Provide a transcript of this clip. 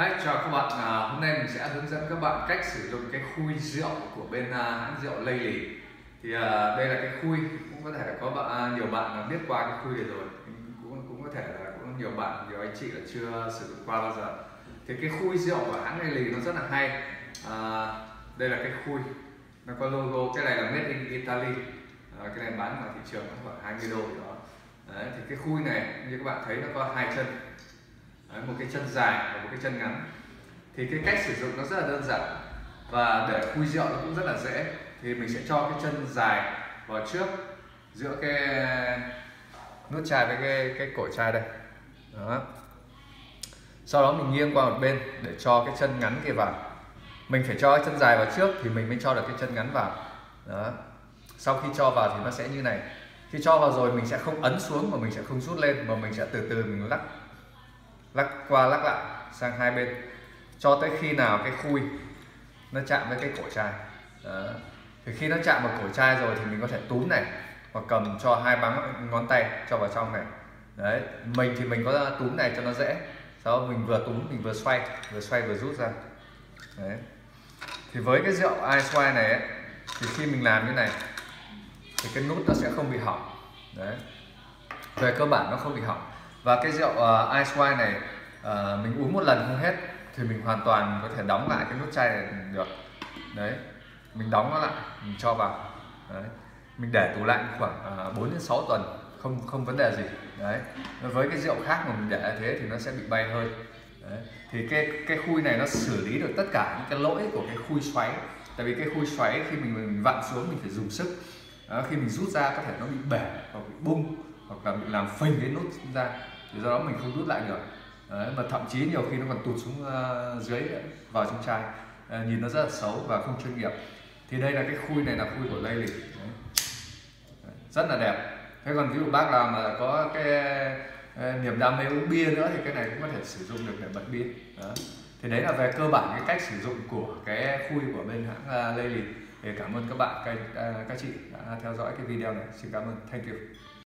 Hi, chào các bạn. À, hôm nay mình sẽ hướng dẫn các bạn cách sử dụng cái khui rượu của bên à, hãng rượu Lây Lì. Thì à, đây là cái khui cũng có thể có bạn à, nhiều bạn biết qua cái khui này rồi, cũng cũng có thể là cũng nhiều bạn nhiều anh chị là chưa sử dụng qua bao giờ. Thì cái khui rượu của hãng Lây Lì nó rất là hay. À, đây là cái khui, nó có logo cái này là made in Italy. À, cái này bán ngoài thị trường nó khoảng 20 đô gì đó. Đấy, thì cái khui này như các bạn thấy nó có hai chân Đấy, một cái chân dài và một cái chân ngắn. Thì cái cách sử dụng nó rất là đơn giản. Và để khui rượu nó cũng rất là dễ. Thì mình sẽ cho cái chân dài vào trước giữa cái uh, nút chai với cái cái cổ chai đây. Đó. Sau đó mình nghiêng qua một bên để cho cái chân ngắn kia vào. Mình phải cho cái chân dài vào trước thì mình mới cho được cái chân ngắn vào. Đó. Sau khi cho vào thì nó sẽ như này. Khi cho vào rồi mình sẽ không ấn xuống mà mình sẽ không rút lên mà mình sẽ từ từ mình lắc lắc qua lắc lại sang hai bên cho tới khi nào cái khui nó chạm với cái cổ chai. Đó. thì khi nó chạm vào cổ chai rồi thì mình có thể túm này hoặc cầm cho hai bắn ngón tay cho vào trong này. Đấy mình thì mình có túm này cho nó dễ. Sau đó mình vừa túm mình vừa xoay vừa xoay vừa rút ra. Đấy. Thì với cái rượu ai xoay này ấy, thì khi mình làm như này thì cái nút nó sẽ không bị hỏng. Đấy. Về cơ bản nó không bị hỏng và cái rượu uh, ice wine này uh, mình uống một lần không hết thì mình hoàn toàn có thể đóng lại cái nút chai này được. Đấy mình đóng nó lại mình cho vào. Đấy mình để tủ lạnh khoảng ờ, uh, 4 đến 6 tuần không không vấn đề gì. Đấy với cái rượu khác mà mình để thế thì nó sẽ bị bay hơi. Đấy. thì cái cái khui này nó xử lý được tất cả những cái lỗi của cái khui xoáy. Tại vì cái khui xoáy khi mình mình vặn xuống mình phải dùng sức. Đó, khi mình rút ra có thể nó bị bể hoặc bị bung hoặc là bị làm phình cái nút ra thì do đó mình không rút lại được. Đấy, mà thậm chí nhiều khi nó còn tụt xuống uh, dưới vào trong chai. Uh, nhìn nó rất là xấu và không chuyên nghiệp. Thì đây là cái khui này là khui của lây lịch. Rất là đẹp. Thế còn ví dụ bác nào mà có cái uh, niềm đam mê uống bia nữa thì cái này cũng có thể sử dụng được để bật bia. Đó. thì đấy là về cơ bản cái cách sử dụng của cái khui của bên hãng uh, lây lịch. Thì cảm ơn các bạn các, uh, các chị đã theo dõi cái video này. Xin cảm ơn. Thank you.